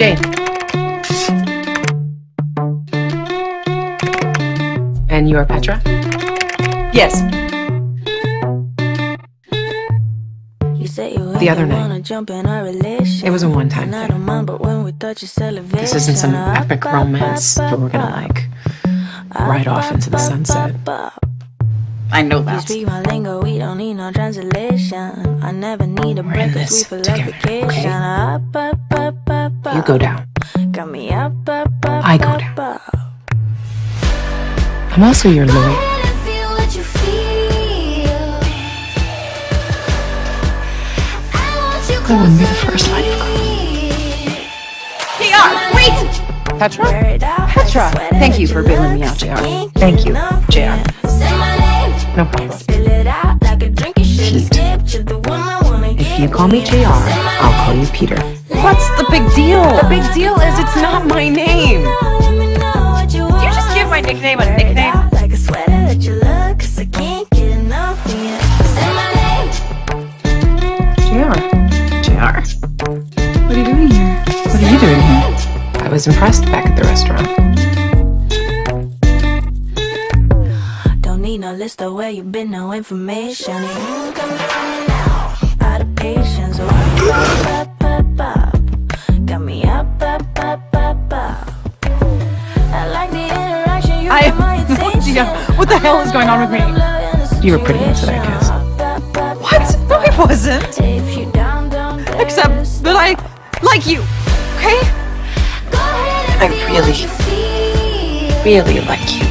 Jane. And you are Petra? Yes. The other night. It was a one time thing. This isn't some epic romance that we're gonna like ride off into the sunset. I know that. Speak my lingo, we don't need no translation. I never need a We're in break 'cause we this feel together, like okay? You go down. Got me up, up, up, I go down. up. I'm also your lawyer. That wouldn't be the first line JR, wait! Petra? Petra, thank you for bailing me out, JR. Thank you, JR. No problem. Pete. If you call me JR, I'll call you Peter. What's the big deal? The big deal is it's not my name. Did you just give my nickname a nickname? Like a sweater that you look, 'cause I can't get enough of you. Say my name. JR. JR. What are you doing here? What are you doing here? I was impressed back at the restaurant. Don't need no list of where you've been, no information. Hell is going on with me. You were pretty into that kiss. What? No, I wasn't. If you down, down, Except that I like you. Okay? I really, really like you.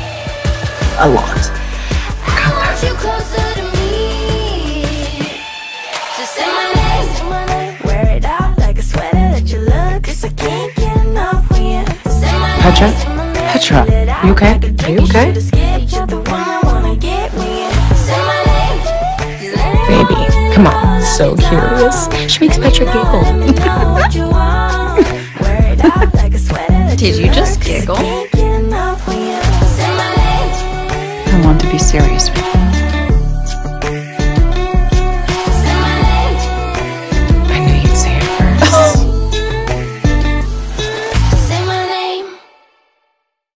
A lot. you closer to me. Just say my name. Wear it out like a sweater that you look. 'Cause I can't get enough when you say my name. Petra? Say my name. Petra, Spit it out you okay? Are you okay? Should've skipped. You're the one I wanna get when you say my name. You let it Baby, come on. So curious. She makes me giggle. know, let me know what you want. Wear it out like a sweater that Did you just look. 'Cause I giggle? can't get enough when you say my name. I want to be serious with you.